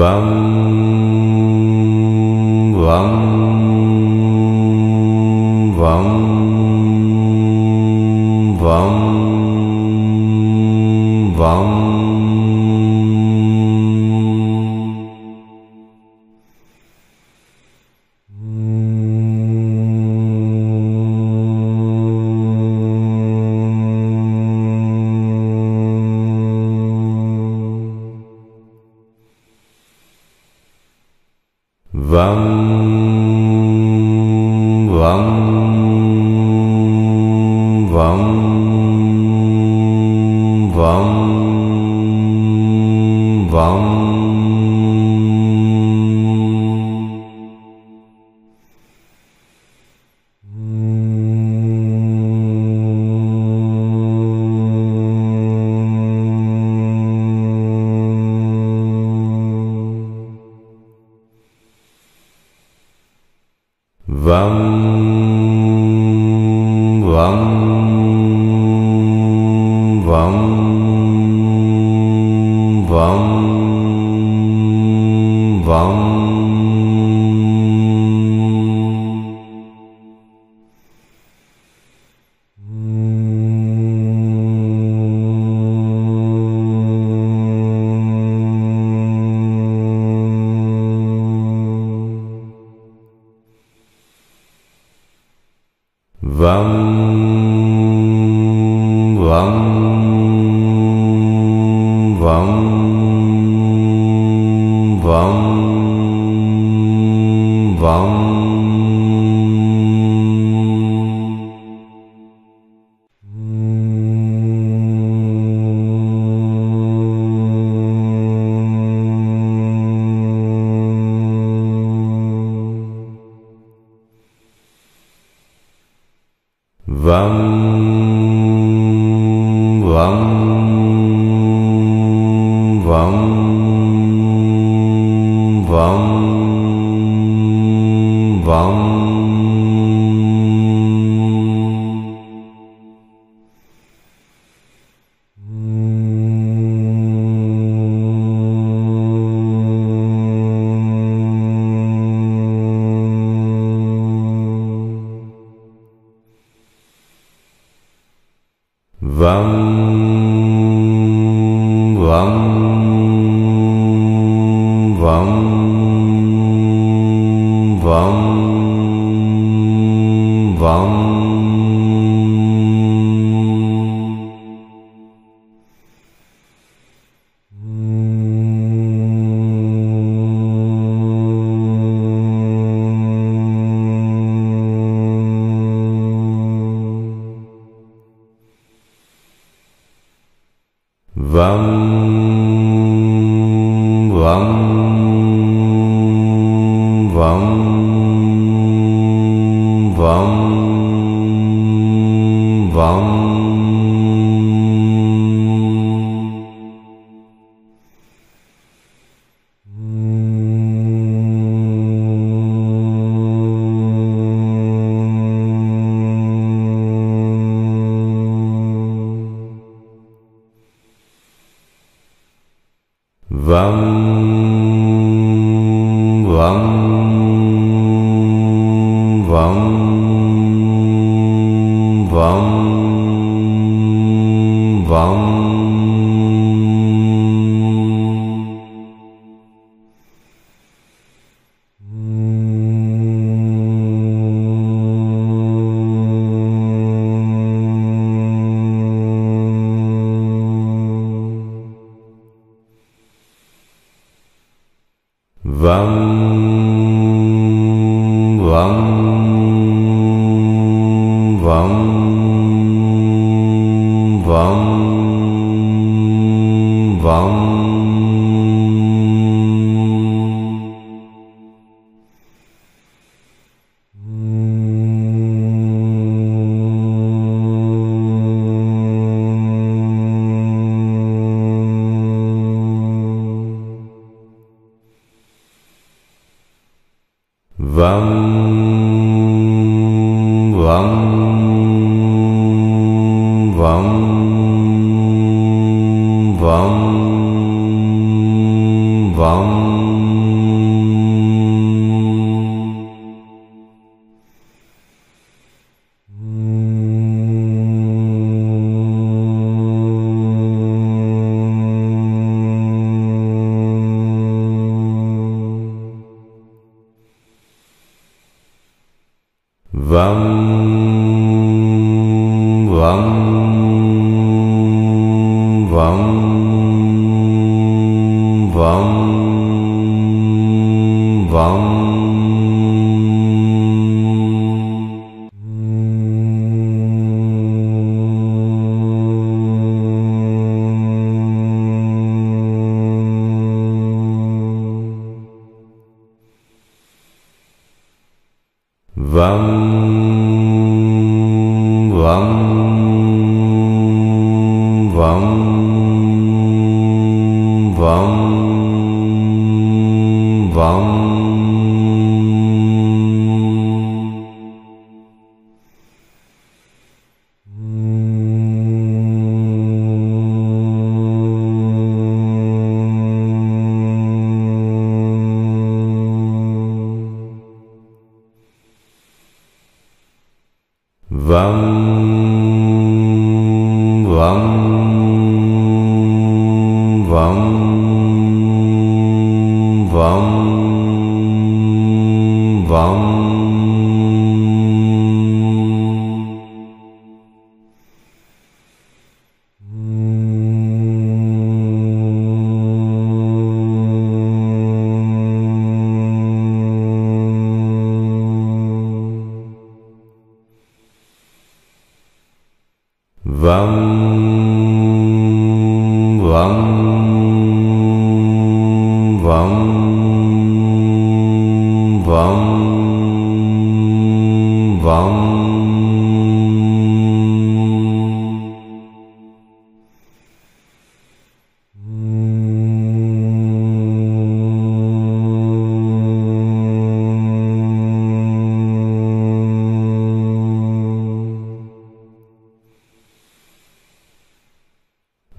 वं वं वं वां vâng.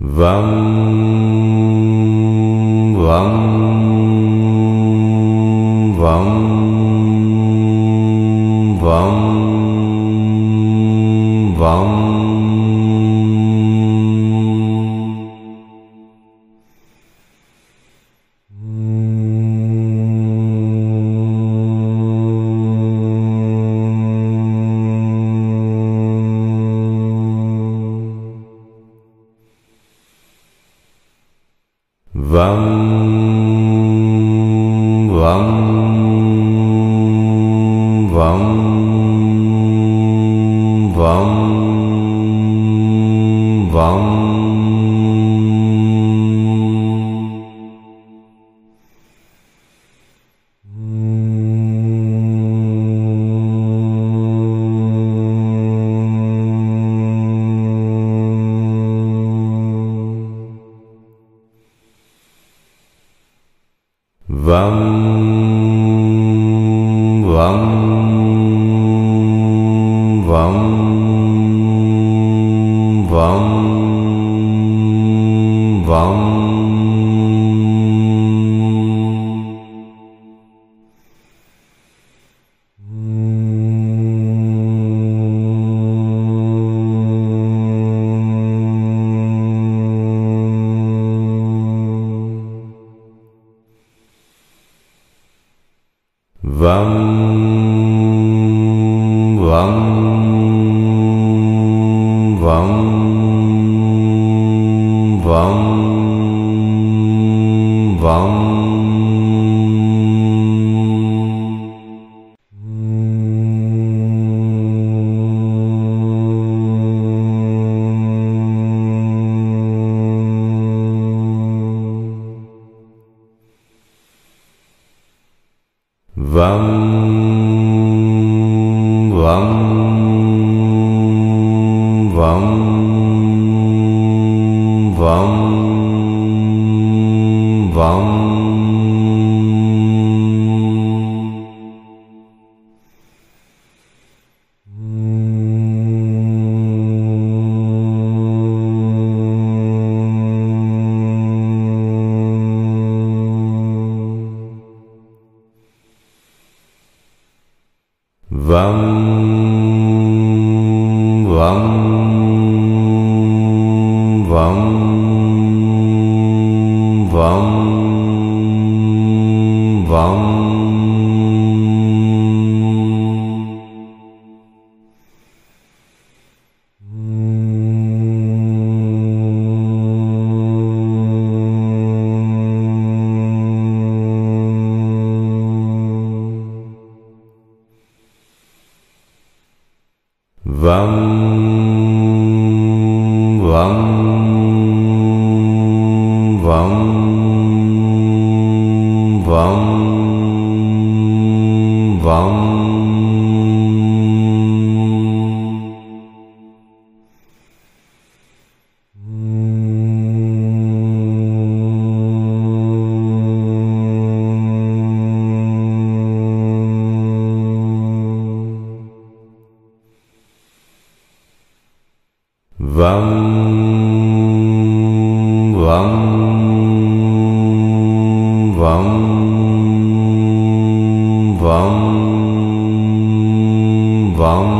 ं वं वं वं वं वं वं वं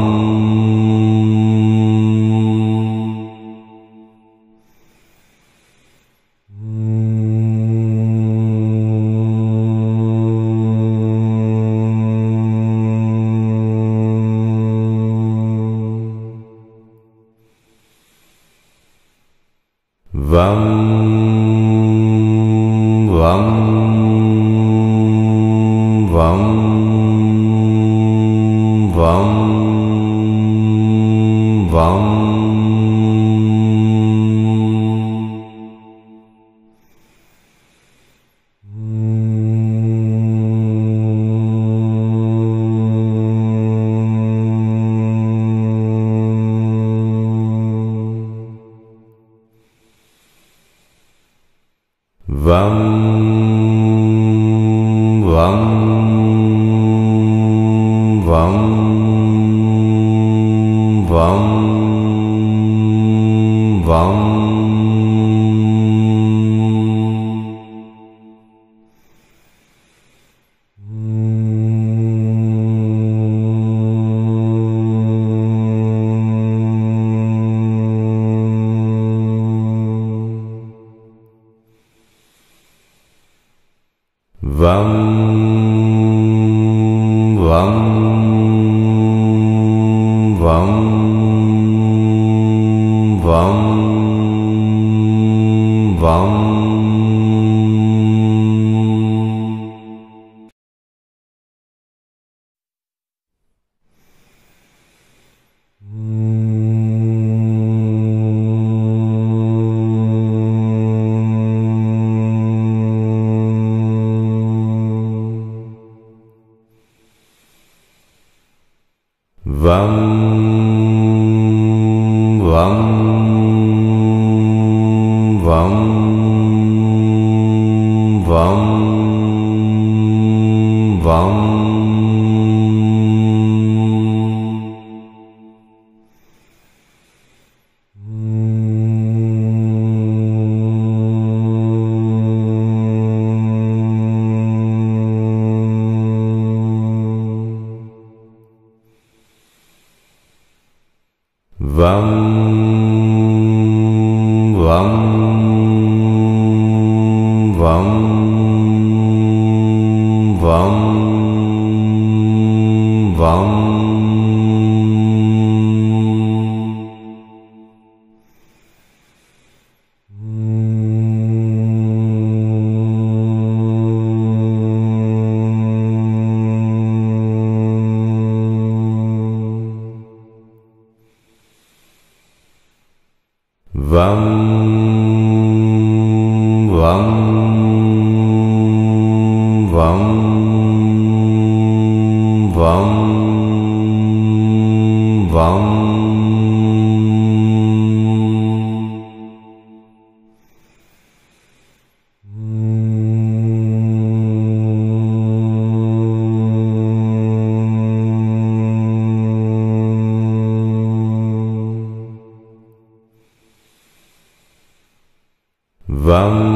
वौ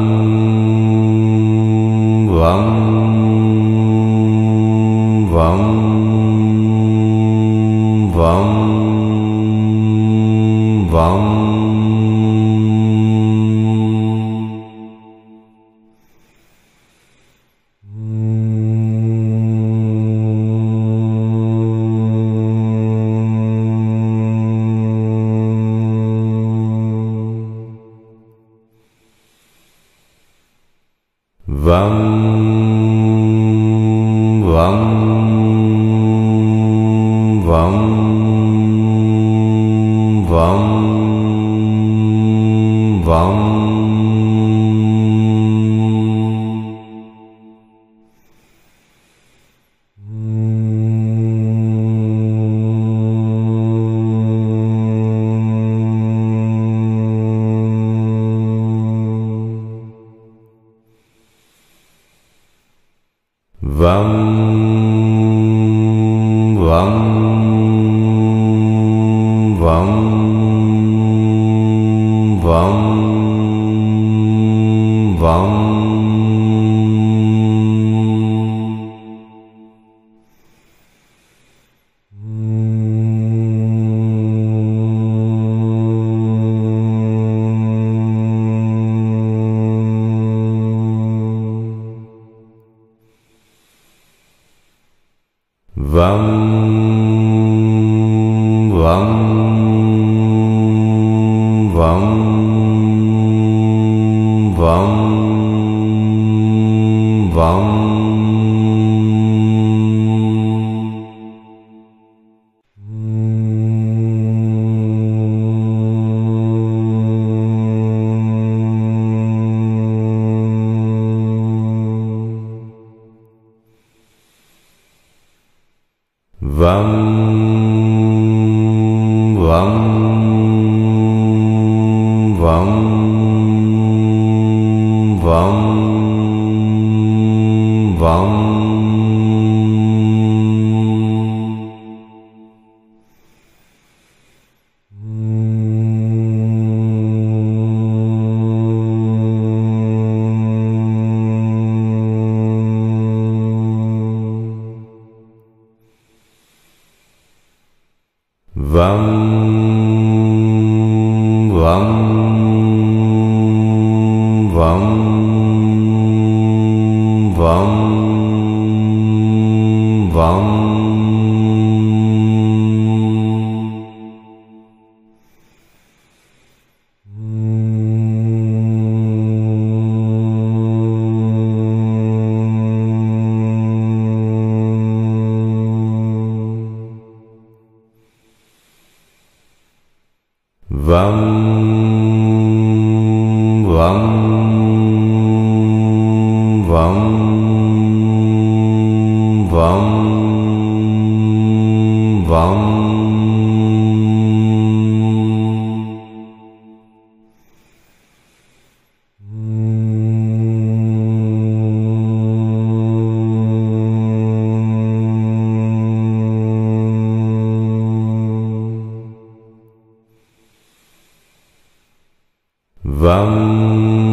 vâng.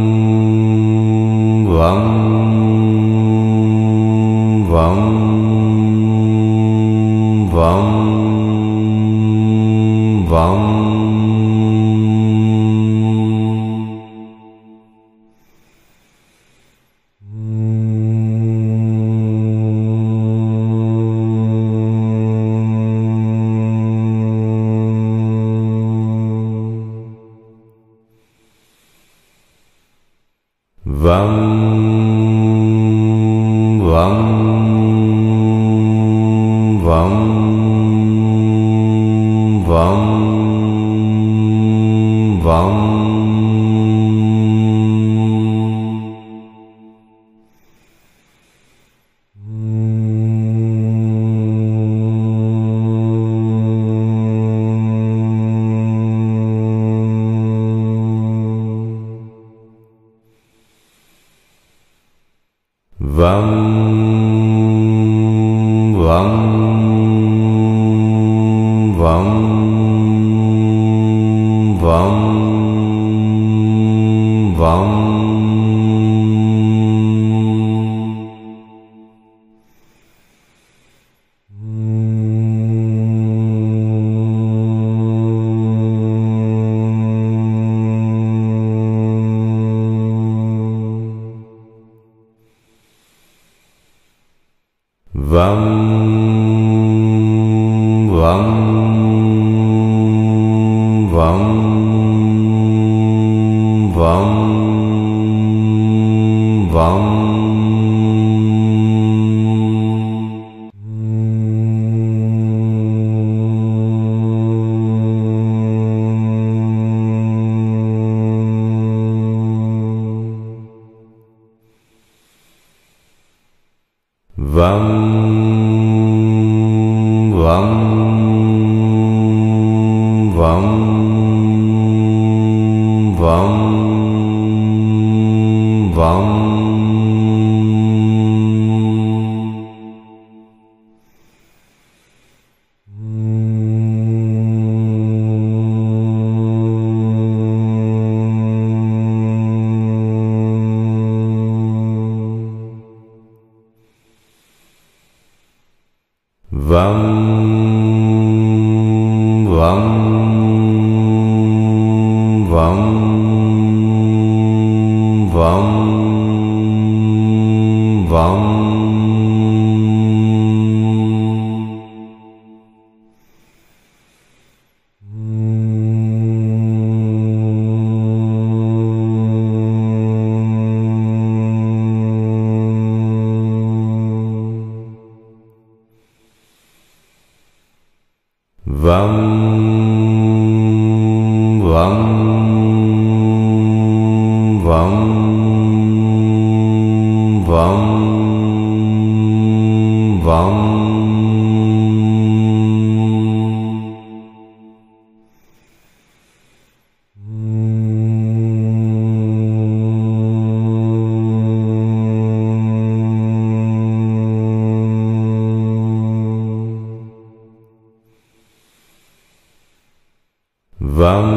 vâng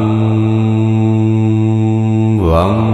vâng.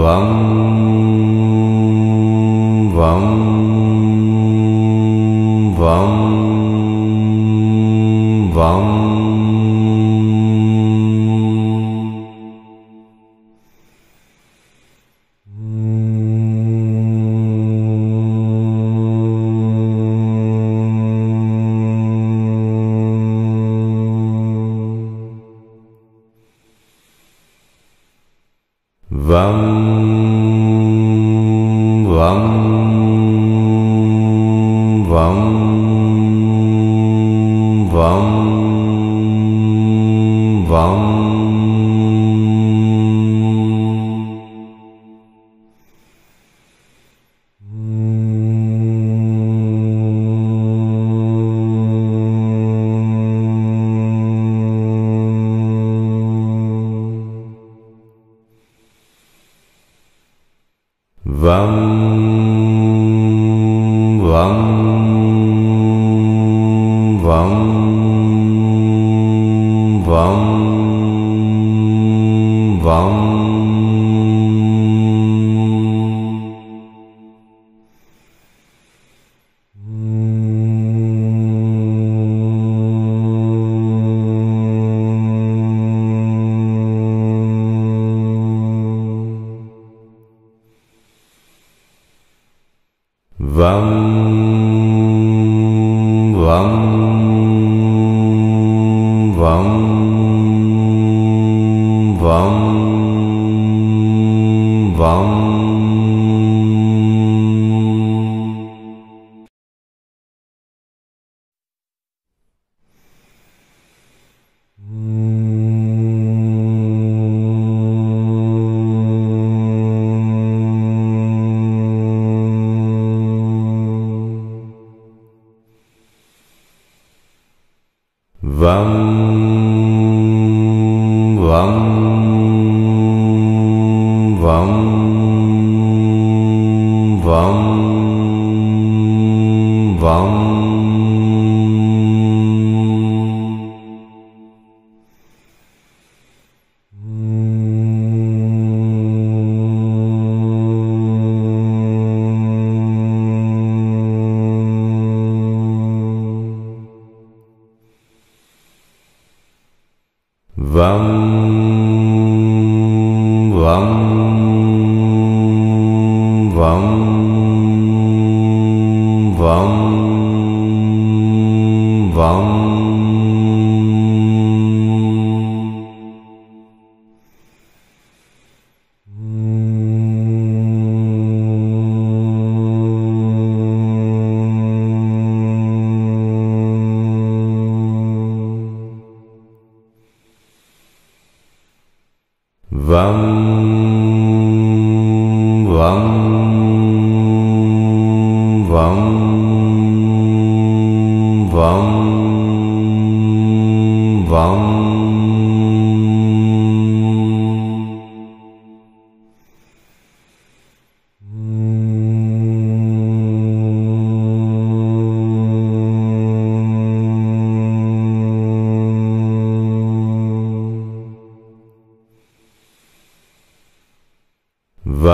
वं व्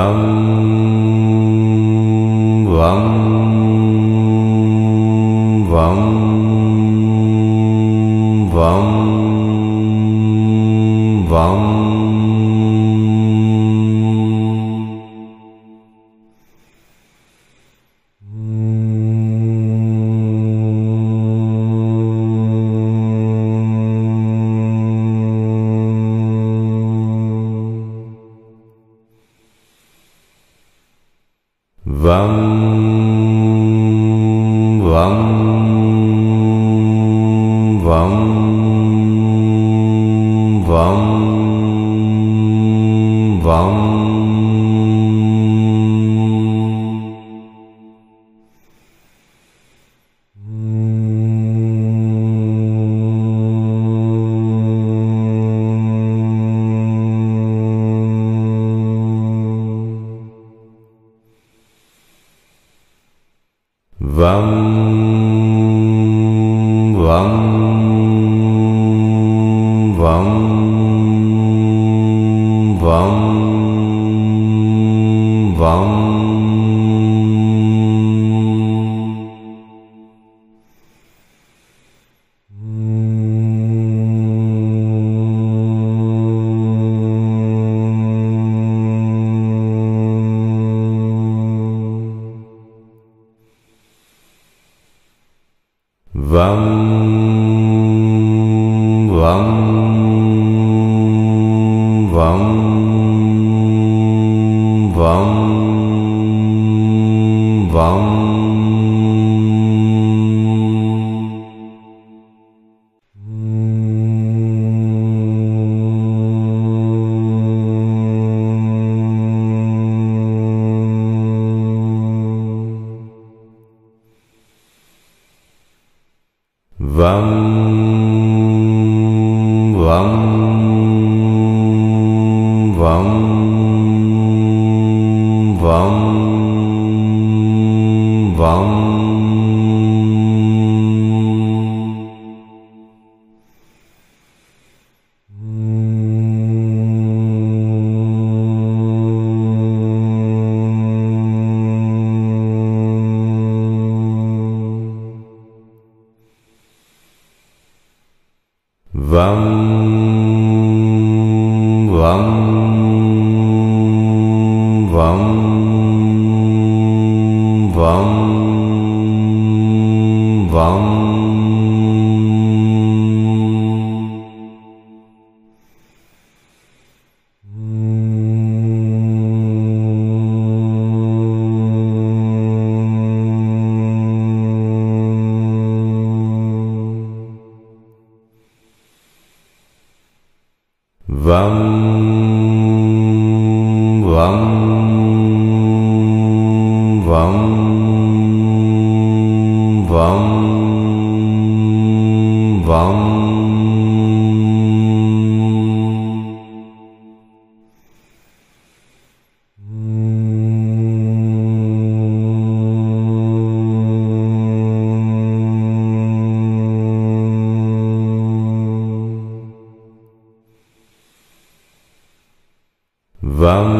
वं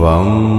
वं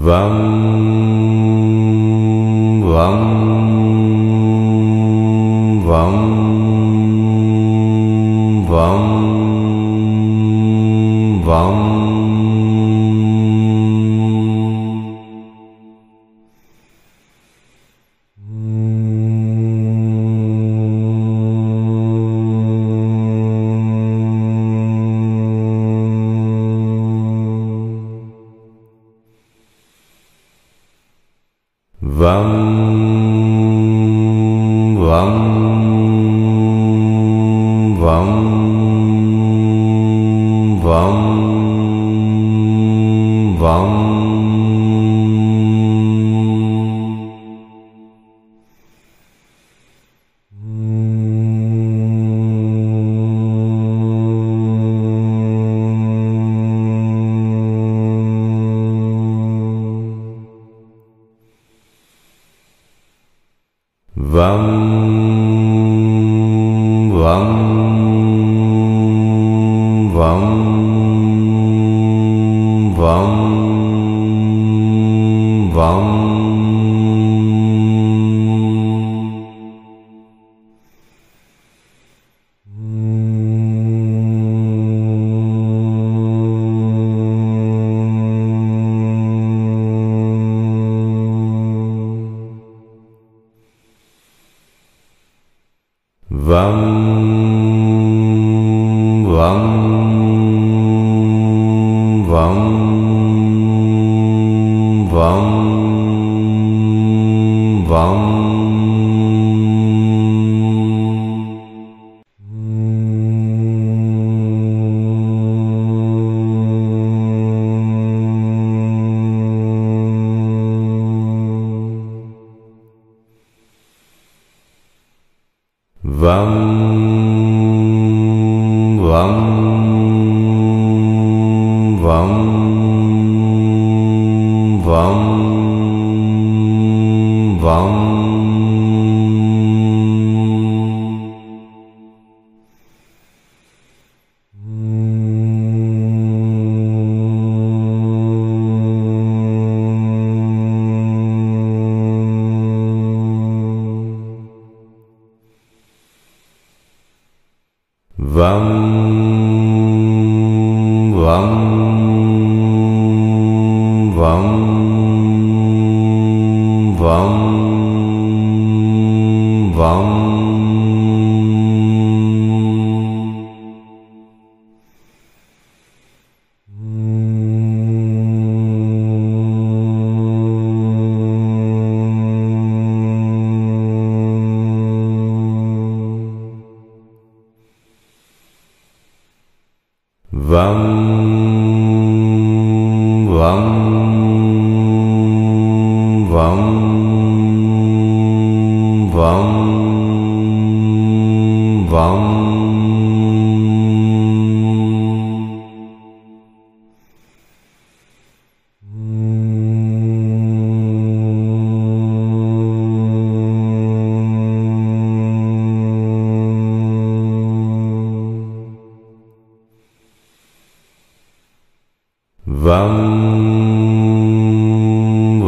vâng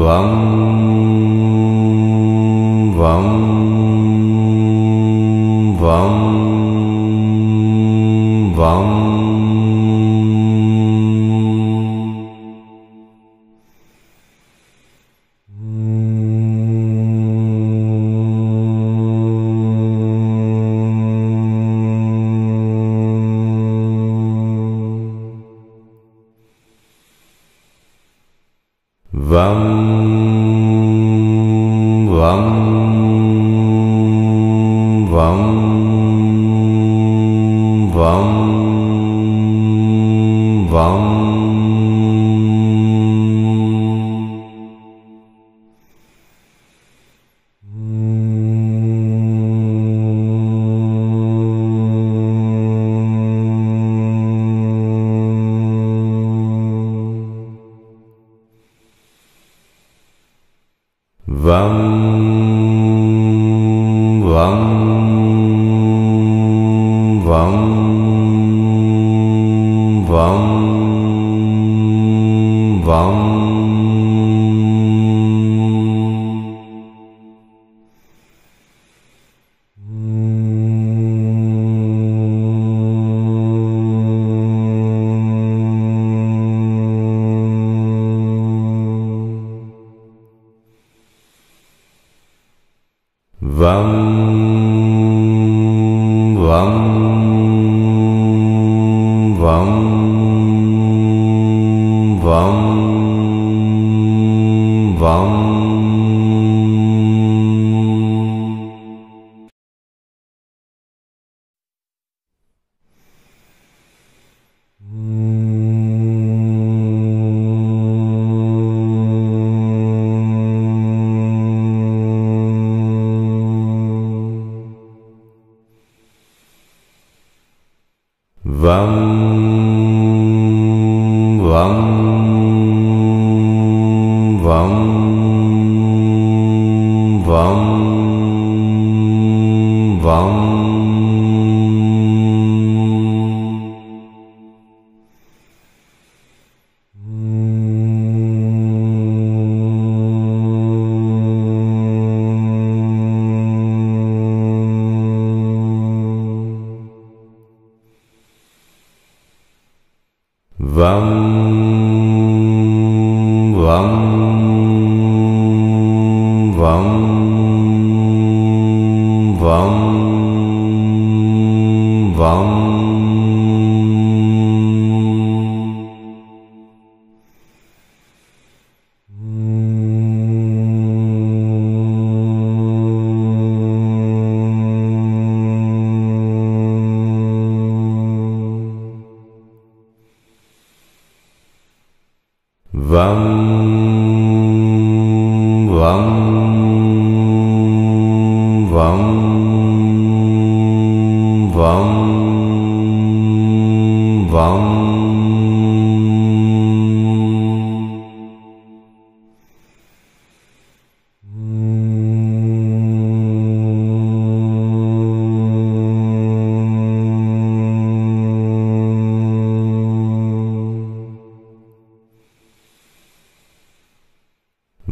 वं वं वं वं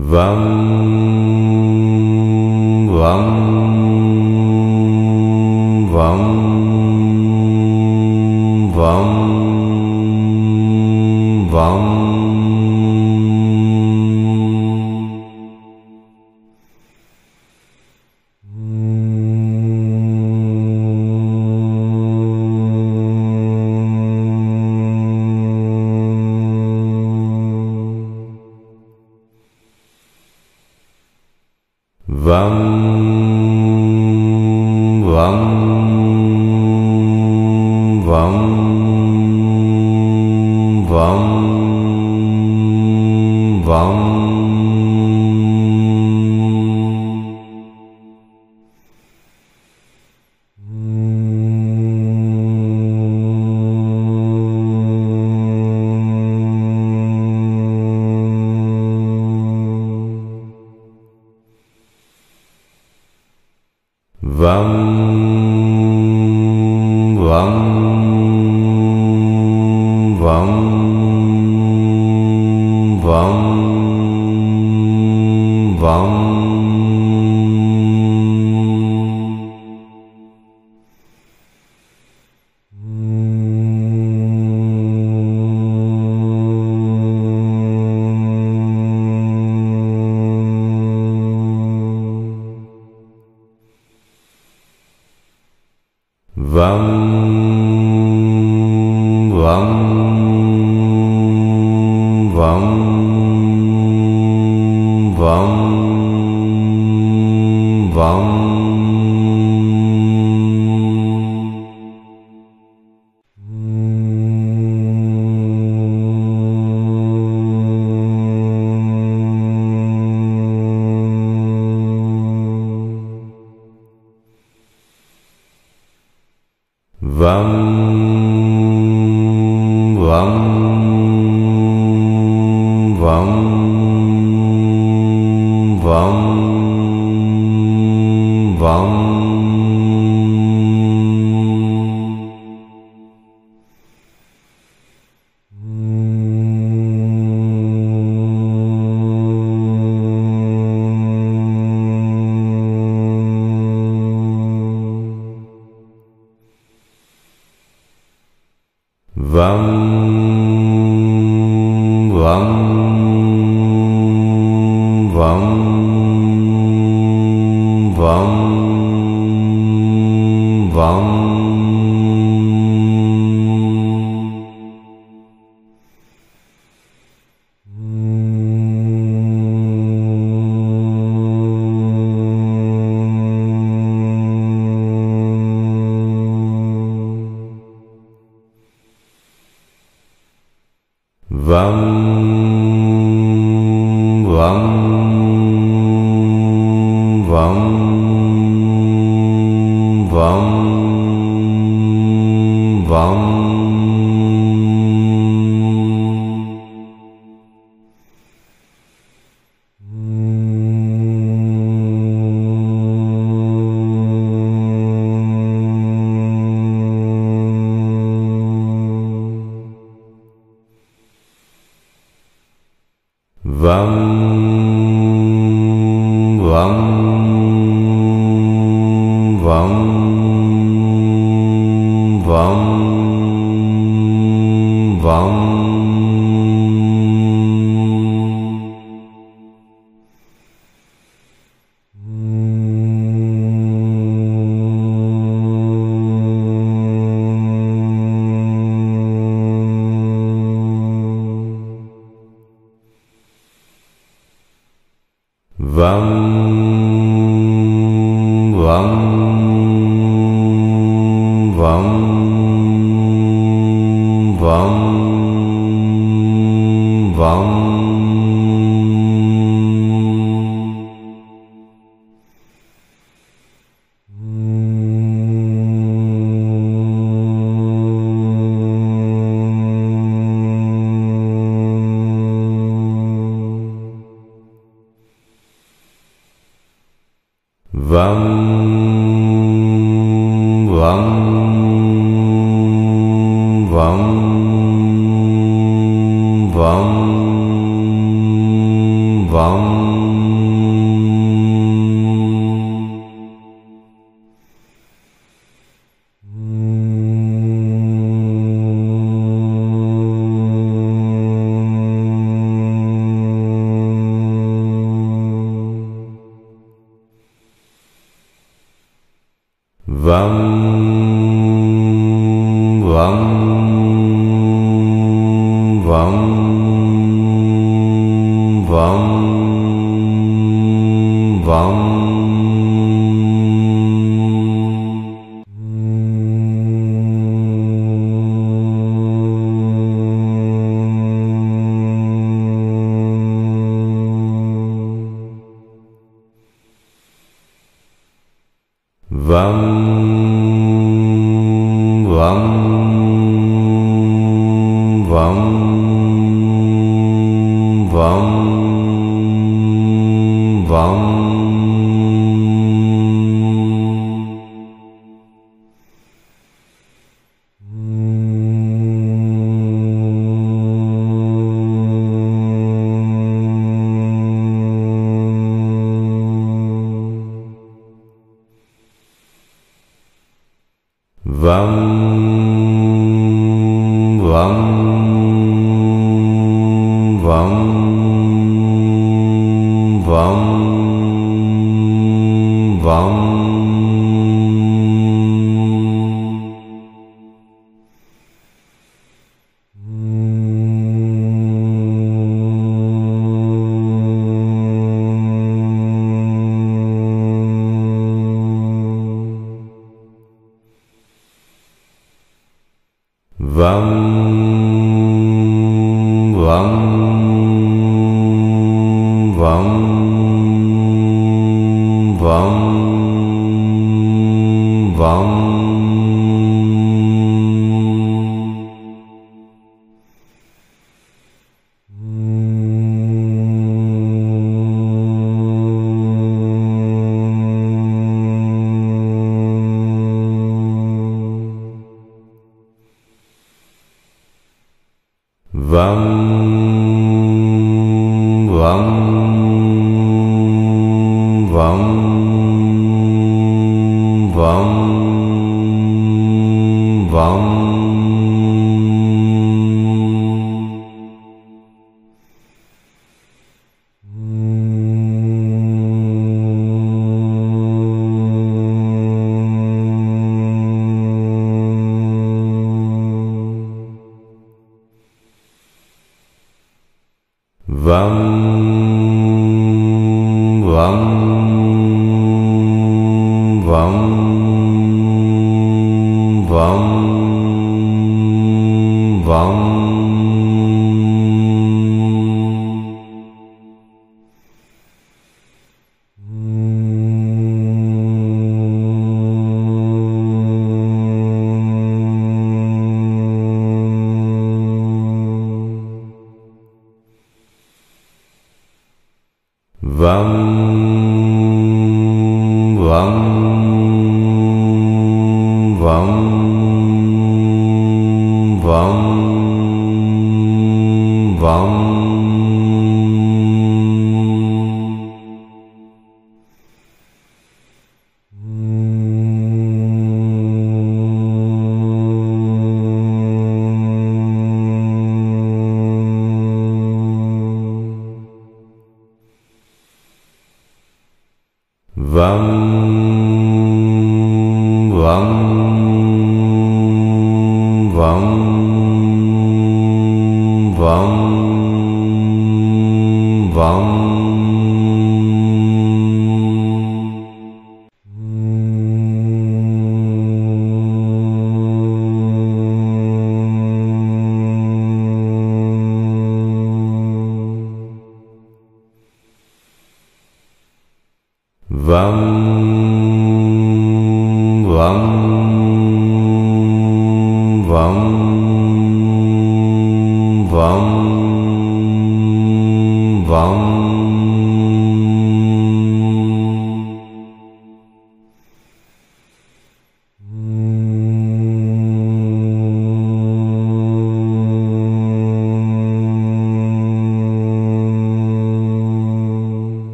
वं वं वं वं वं। वं वं वं वं vòng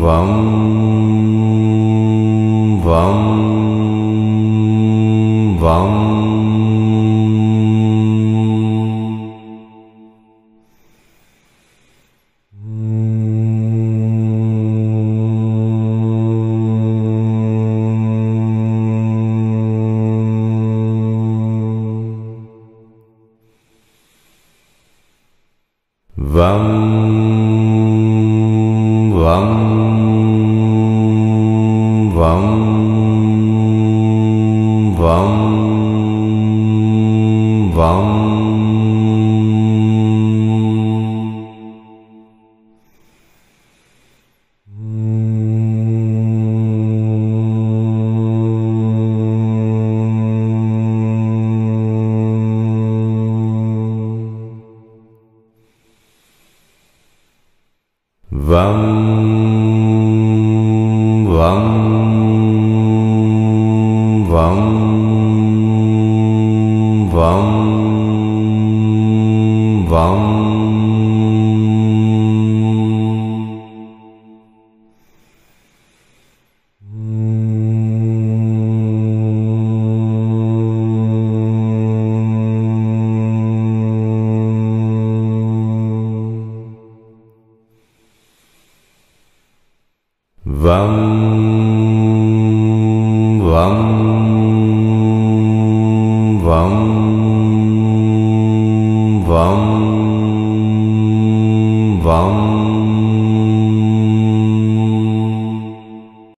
वं वं वं।